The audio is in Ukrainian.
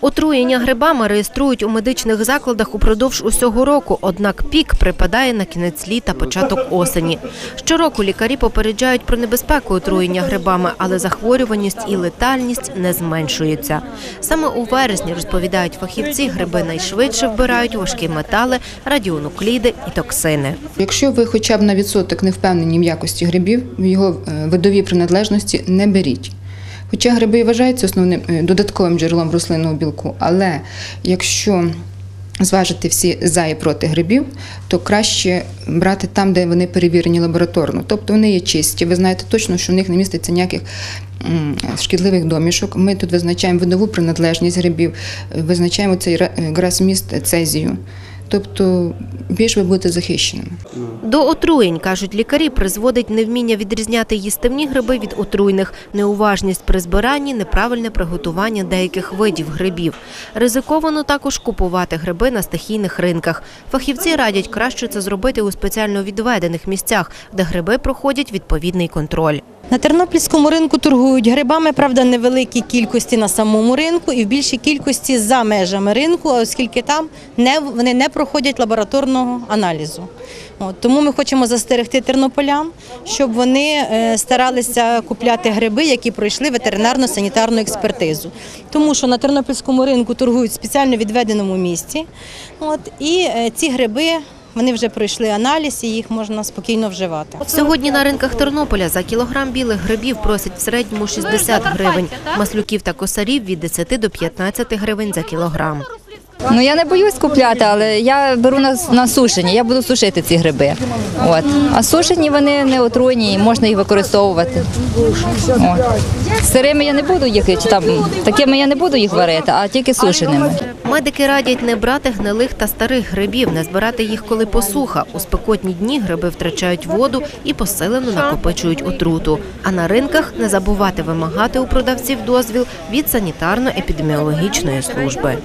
Отруєння грибами реєструють у медичних закладах упродовж усього року, однак пік припадає на кінець літа, початок осені. Щороку лікарі попереджають про небезпеку отруєння грибами, але захворюваність і летальність не зменшуються. Саме у вересні, розповідають фахівці, гриби найшвидше вбирають важкі метали, радіонукліди і токсини. Якщо ви хоча б на відсоток не впевнені в якості грибів, його е, видовій приналежності не беріть. Хоча гриби і вважаються основним е, додатковим джерелом рослинного білку, але якщо зважити всі за і проти грибів, то краще брати там, де вони перевірені лабораторно. Тобто вони є чисті. Ви знаєте точно, що в них не міститься ніяких шкідливих домішок. Ми тут визначаємо видову приналежність грибів, визначаємо цей е, міст цезію. Тобто більш ви будете захищеними. До отруєнь, кажуть лікарі, призводить невміння відрізняти їстивні гриби від отруйних, неуважність при збиранні, неправильне приготування деяких видів грибів. Ризиковано також купувати гриби на стихійних ринках. Фахівці радять краще це зробити у спеціально відведених місцях, де гриби проходять відповідний контроль. На тернопільському ринку торгують грибами, правда, невеликій кількості на самому ринку і в більшій кількості за межами ринку, оскільки там не, вони не проходять лабораторного аналізу. От, тому ми хочемо застерегти тернополян, щоб вони е, старалися купляти гриби, які пройшли ветеринарно-санітарну експертизу. Тому що на тернопільському ринку торгують в спеціально відведеному місці. От, і е, ці гриби вони вже пройшли аналіз і їх можна спокійно вживати. Сьогодні на ринках Тернополя за кілограм білих грибів просять в середньому 60 гривень, маслюків та косарів від 10 до 15 гривень за кілограм. Ну я не боюсь купляти, але я беру на, на сушені, я буду сушити ці гриби. От. А сушені вони не отруйні, можна їх використовувати. От. Сирими я не буду їх, чи там такими я не буду їх варити, а тільки сушеними. Медики радять не брати гнилих та старих грибів, не збирати їх, коли посуха. У спекотні дні гриби втрачають воду і посилено накопичують отруту. А на ринках не забувати вимагати у продавців дозвіл від санітарно-епідеміологічної служби.